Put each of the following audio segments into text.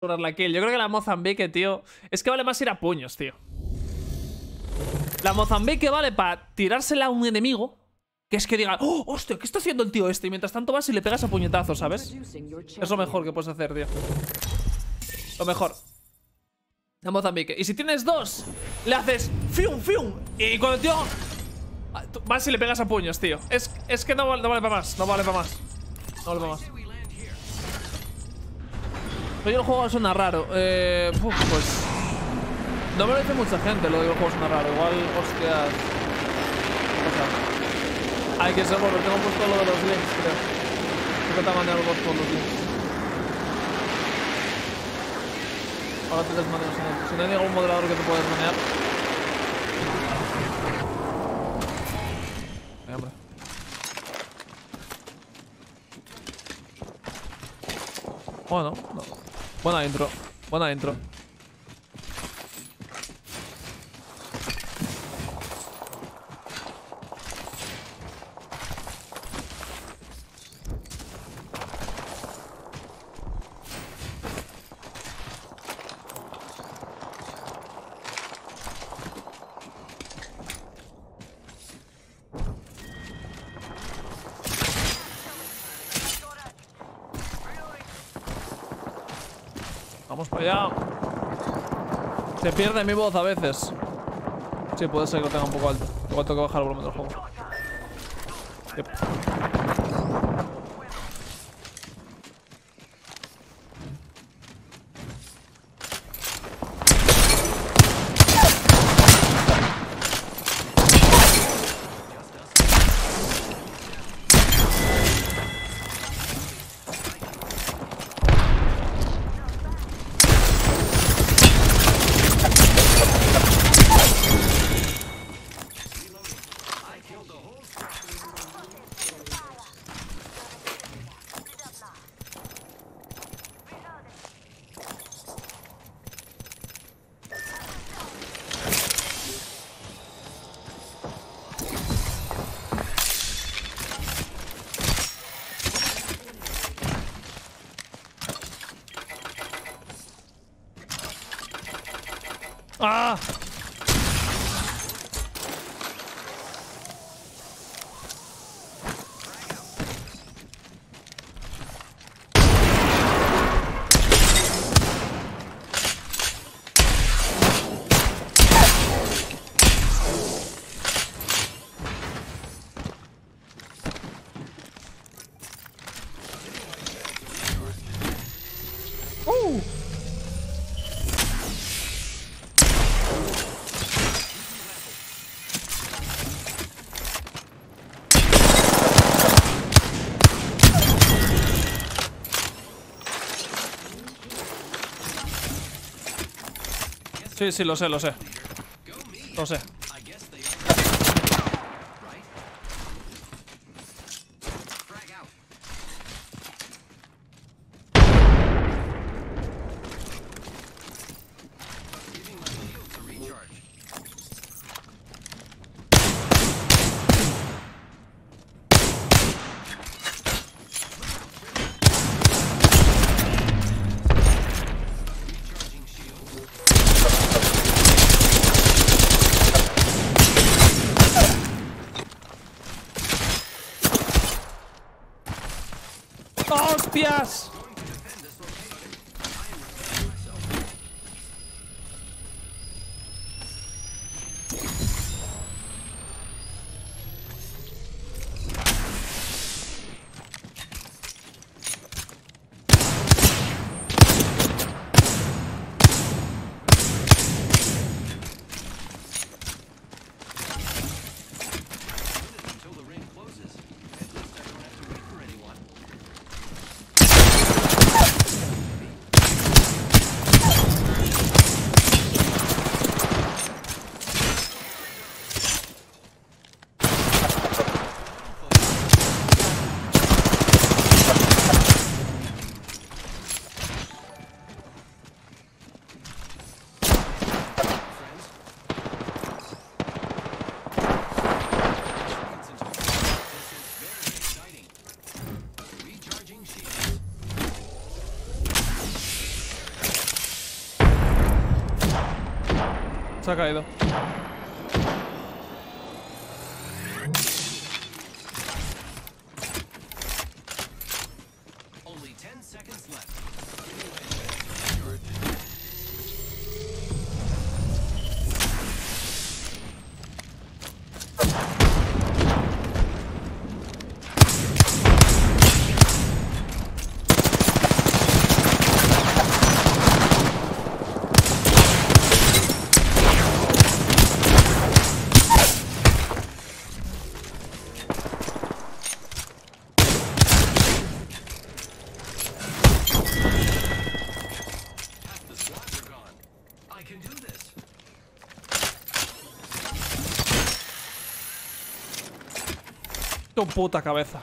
La kill. Yo creo que la Mozambique, tío. Es que vale más ir a puños, tío. La Mozambique vale para tirársela a un enemigo. Que es que diga, ¡Oh, hostia! ¿Qué está haciendo el tío este? Y mientras tanto vas y le pegas a puñetazos, ¿sabes? Es lo mejor que puedes hacer, tío. Lo mejor. La Mozambique. Y si tienes dos, le haces ¡Fium, fium! Y cuando el tío. ah, Vas y le pegas a puños, tío. Es, es que no, no vale para más. No vale para más. No vale para más. Yo el juego suena raro. Eh, pues. No me lo dice mucha gente lo de que el juego suena raro. Igual, hostias. ¿Qué pasa? Hay que ser porque tengo puesto lo de los links, creo. Te ha mandado algo por los links. Ahora te desmaneo si no. Si no hay ningún moderador que te pueda desmanear. Hombre. Bueno, no. Buena intro. Buena intro. Vamos para allá. Se pierde mi voz a veces. Sí, puede ser que lo tenga un poco alto. Igual tengo que bajar el volumen del juego. ¡Ah! ¡Uh! Sí, sí, lo sé, lo sé. Lo sé. ¡Hostias! Se ha caído. Puta cabeza.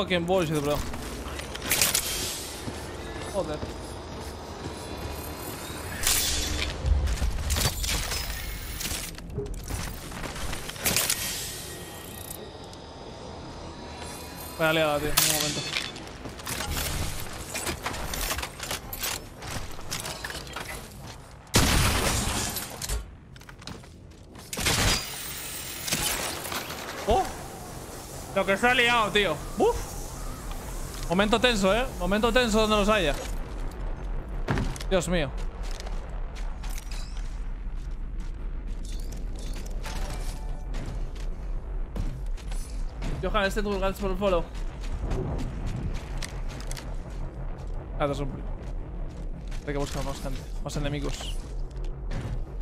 Fucking bullshit, bro. Joder. Vaya liada, tío, un momento. ¡Oh! Lo que se ha liado, tío. ¡Uf! Momento tenso, ¿eh? Momento tenso donde los haya. Dios mío. Johan, este tu gracias por el follow. Ah. Hay que buscar más gente, más enemigos.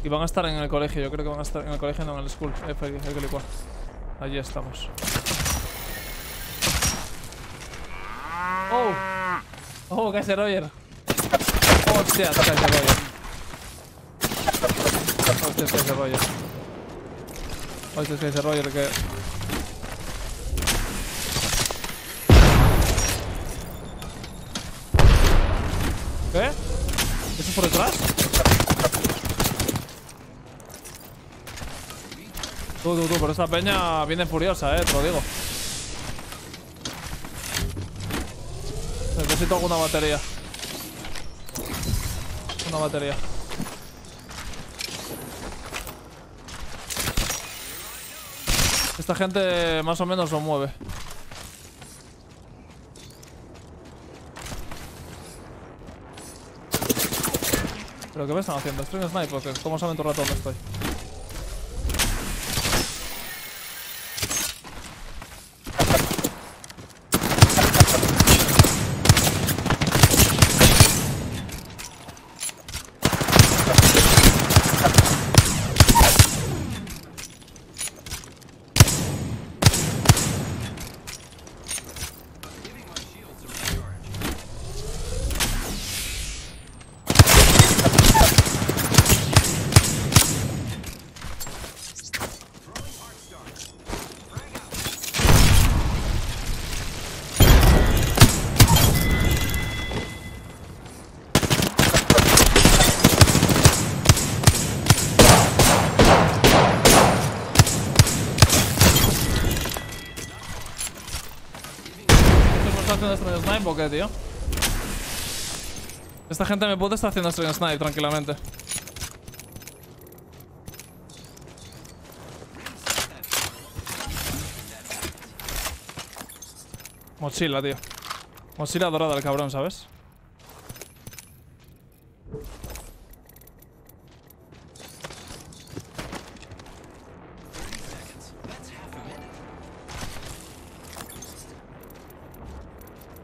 Y van a estar en el colegio, yo creo que van a estar en el colegio, no en el school. Allí estamos. Oh. Oh, ¿qué hace Roger? Hostia, ¿qué hace Roger? Hostia, ¿qué hace Roger? Hostia, ¿qué hace Roger? Que... ¿Qué? ¿Eso es por detrás? Tú, tú, tú, pero esta peña viene furiosa, eh, te lo digo. Necesito alguna batería. Una batería. Esta gente más o menos lo mueve. ¿Pero qué me están haciendo? ¿Estoy en sniper? ¿Cómo saben todo el rato dónde estoy? haciendo o qué, tío? Esta gente me puede estar haciendo string snipe tranquilamente. Mochila, tío. Mochila dorada el cabrón, ¿sabes?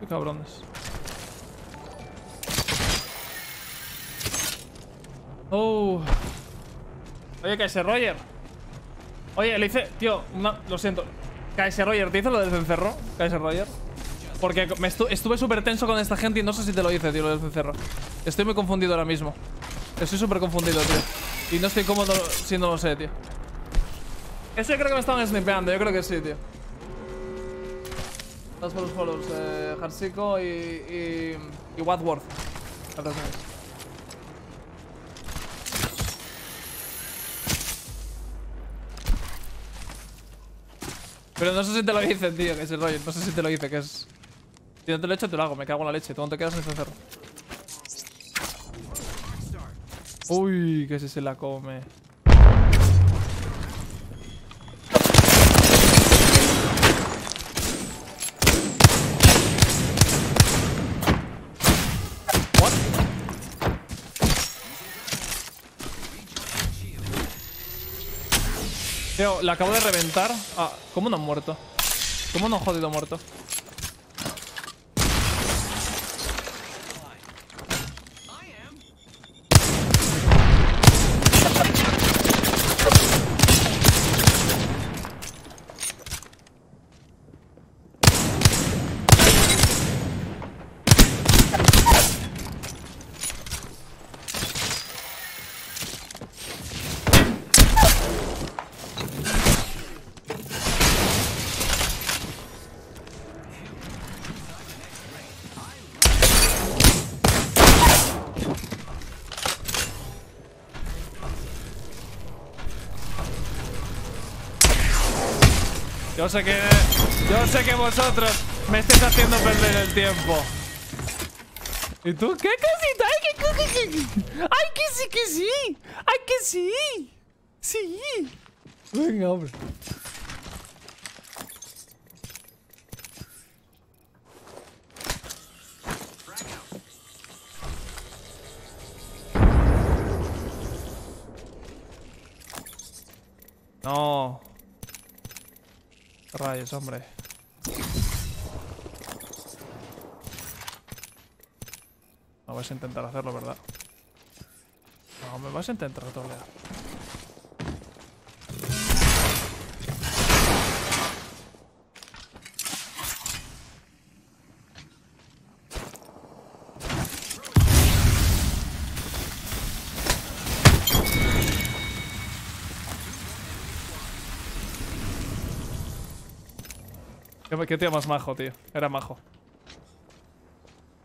Qué cabrones. Oh. Kaiser Roger. Oye, le hice. Tío, lo siento. Kaiser Roger, ¿te hice lo del cencerro? Kaiser Roger. Porque me estu- estuve súper tenso con esta gente y no sé si te lo hice, tío, lo del cencerro. Estoy muy confundido ahora mismo. Estoy súper confundido, tío. Y no estoy cómodo si no lo sé, tío. Eso yo creo que me estaban snipeando, yo creo que sí, tío. Dos follows, follows. Eh, Harsico y, y, y Wadsworth. Gracias, Pero no sé si te lo hice, tío, que es el rollo. No sé si te lo hice, que es. Si no te lo he hecho, te lo hago. Me cago en la leche. Tú te quedas en el cencerro. Uy, que si se la come. Tío, la acabo de reventar. Ah, ¿cómo no han muerto? ¿Cómo no han jodido muerto? Yo sé que. Yo sé que vosotros me estáis haciendo perder el tiempo. ¿Y tú qué casita? ¡Ay, que, que, que- ¡Ay, que sí, que sí! ¡Ay, que sí! ¡Sí! Venga, hombre. No. Rayos, hombre. No vas a intentar hacerlo, ¿verdad? No, me vas a intentar trolear. Qué, tío más majo, tío. Era majo.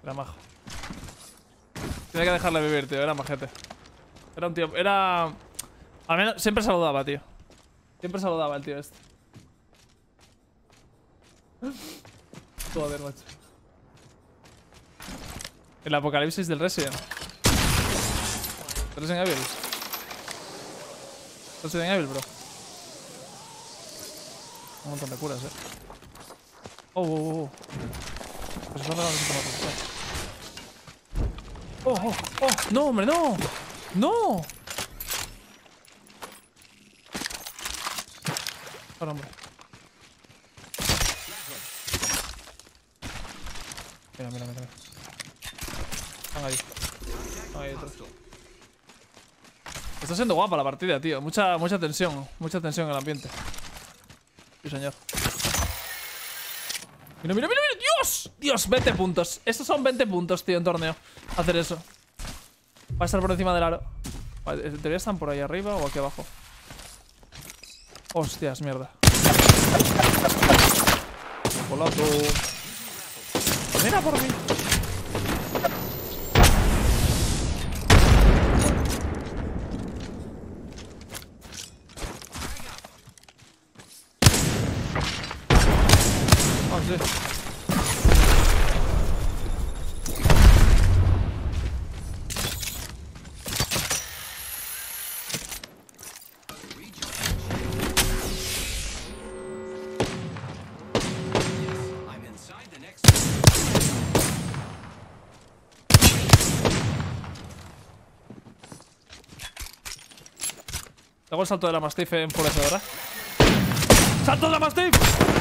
Era majo. Tenía que dejarle vivir, tío. Era majete. Era un tío. Era. Al menos siempre saludaba, tío. Siempre saludaba el tío este. Joder, macho. El apocalipsis del Resident. Resident Evil. Resident Evil, bro. Un montón de curas, eh. Oh, oh, oh. Pues necesito matar. Oh, oh, oh. No, hombre, no. No. Ahora, hombre. Mira, mira, mira. Están ahí. Ahí detrás. Está siendo guapa la partida, tío. Mucha, mucha tensión. Mucha tensión en el ambiente. Sí, señor. Mira, mira, mira. ¡Dios! Dios, 20 puntos. Estos son 20 puntos, tío, en torneo. Hacer eso. Va a estar por encima del aro. Vale, ¿En teoría están por ahí arriba o aquí abajo? Hostias, mierda. Volando. Mira por mí. Hago el salto de la Mastiff enfurecedora. ¡Salto de la Mastiff!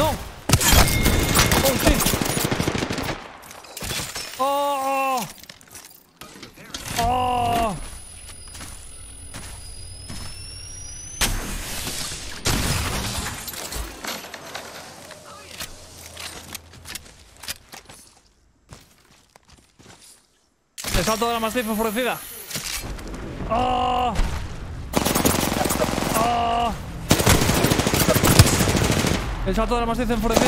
¡No! ¡Oh, sí! ¡Oh! ¡Oh! El salto de la Mastiff enfurecida. ¡Oh! ¡Oh! El salto de la Mastiff enfurecida.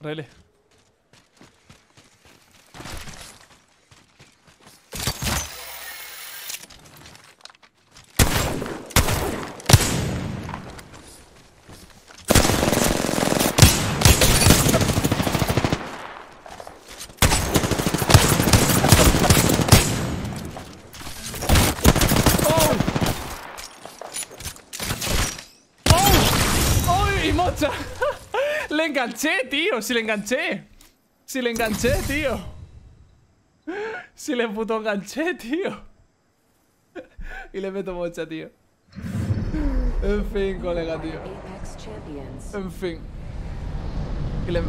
Really. ¡Oh! ¡Le enganché, tío! ¡Si le enganché! ¡Si le enganché, tío! ¡Si le puto enganché, tío! Y le meto mocha, tío. En fin, colega, tío. En fin. Y le...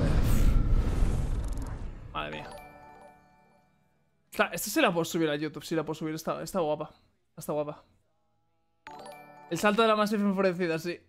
Madre mía. Esta, esta sí la puedo subir a YouTube, sí la puedo subir. Está, está guapa. Está guapa. El salto de la más enfurecida, sí.